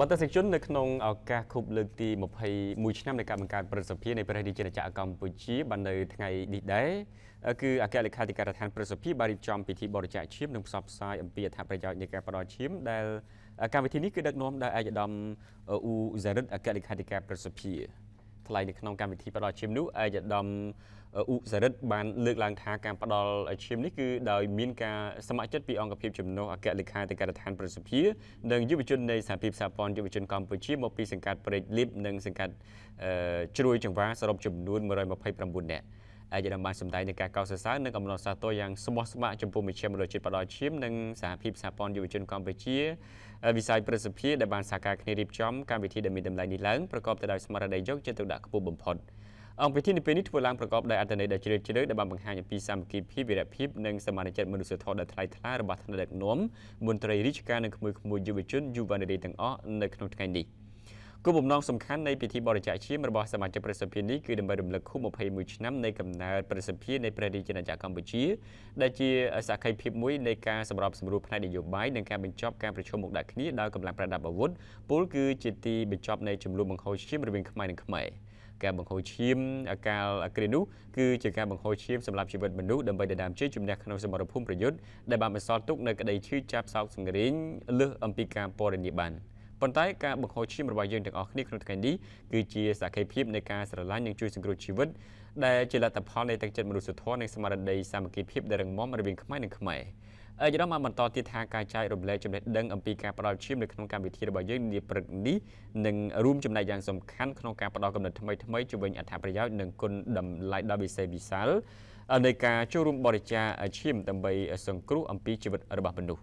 បន្តសេចជននៅក្នុងឱកាសខូបលើកទី21ឆ្នាំនៃការបង្កើតប្រសិទ្ធភាពនៃព្រះរាជាណាចក្រកម្ពុជាបាននៅថ្ងៃនេះដែរគឺអគ្គលេខាធិការដ្ឋានប្រសិទ្ធភាពបានរៀបចំពិធីបរិច្ចាគឈាមនិងផ្សព្វផ្សាយអំពីអត្ថប្រយោជន៍នៃការផ្តល់ឈាមដែលកម្មវិធីនេះគឺដឹកនាំដោយឯកឧត្តមអ៊ូហ្សារិតអគ្គលេខាធិការប្រសិទ្ធភាព ថ្លែងនៅក្នុងកម្មវិធីផ្តល់ឈាមនោះឯកឧត្តមអ៊ូសរិទ្ធបានលើកឡើងថាការផ្ដល់ឈាមនេះគឺដោយមានការស្ម័គ្រចិត្តពីអង្គភាពជំនួសអគ្គលេខាធិការដ្ឋានប្រសិទ្ធិនិងយុវជននៃសហភាពសហព័ន្ធយុវជនកម្ពុជាមកពីសង្កាត់ព្រែកលៀបនិងសង្កាត់ជ្រួយចង្វាសរុបចំនួន129នាក់ ឯកឧត្តមបានសម្ដែងនៃការកោតសរសើរនិងអំណរសាទរយ៉ាងស្មោះស្ម័គ្រចំពោះមជ្ឈមណ្ឌលជាតិផ្ដល់ឈាមនិងសហភាពសហព័ន្ធយុវជនកម្ពុជាវិស័យប្រសិទ្ធភាពដែលបានសហការគ្នារៀបចំកម្មវិធីដែលមានតម្លៃនេះឡើងប្រកបទៅដោយស្មារតីយកចិត្តទុកដាក់ខ្ពស់បំផុត។អង្គពិធីនៅពេលនេះធ្វើឡើងប្រកបដោយអត្ថន័យដ៏ជ្រាលជ្រៅដែលបានបង្ហាញអំពីសាមគ្គីភាពវីរភាពនិងសមានចិត្តមនុស្សធម៌ដ៏ថ្លៃថ្លារបស់ថ្នាក់ដឹកនាំមន្ត្រីរាជការនិងក្មួយៗយុវជនយុវនារីទាំងអស់នៅក្នុងថ្ងៃនេះ គោលបំណងសំខាន់នៃពិធីបរិច្ចាគឈាមរបស់សមាជិកប្រសិទ្ធភាពនេះគឺដើម្បីរំលឹកខួប21ឆ្នាំនៃកំណើតប្រសិទ្ធភាពនៃព្រះរាជាណាចក្រកម្ពុជា ដែលជាសក្ខីភាពមួយនៃការសម្របសម្រួលផ្នែកនយោបាយនិងការបញ្ចប់ការប្រជុំមុខដាក់គ្នាដោយកម្លាំងប្រដាប់អាវុធពលគឺជាទីបញ្ចប់នៃចំនួនបង្ហូរឈាមរវាងខ្មែរនិងខ្មែរ។ការបង្ហូរឈាមអាកាលគ្រានោះគឺជាការបង្ហូរឈាមសម្រាប់ជីវិតមនុស្សដើម្បីដណ្ដើមជ័យជំនះក្នុងសមរភូមិប្រយុទ្ធដែលបានបន្សល់ទុកនៅក្តីឈឺចាប់សោកសង្រេងលើសអំពីការពរនីបាន ប៉ុន្តែការបង្ហូរឈាមរបស់យើងទាំងអស់គ្នាក្នុងថ្ងៃនេះគឺជាសក្ខីភាពនៃការស្រឡាញ់និងជួយសង្គ្រោះជីវិតដែលជាលទ្ធផលនៃទឹកចិត្តមនុស្សធម៌និងស្មារតីសាមគ្គីភាពដែលរឹងមាំរវាងខ្មែរនិងខ្មែរអឺយល់មកបន្តទៀតថាការចែករំលែកចំណេះដឹងអំពីការផ្ដល់ឈាមនៅក្នុងកម្មវិធីរបស់យើងនាព្រឹកនេះនឹងរួមចំណែកយ៉ាងសំខាន់ក្នុងការផ្ដល់កំណត់ថ្មីថ្មីជំវិញអត្ថប្រយោជន៍និងគុណតម្លៃដល់វិស័យវិសាលនៃការចូលរួមបរិច្ចាគឈាមដើម្បីសង្គ្រោះអំពីជីវិតរបស់មនុស្ស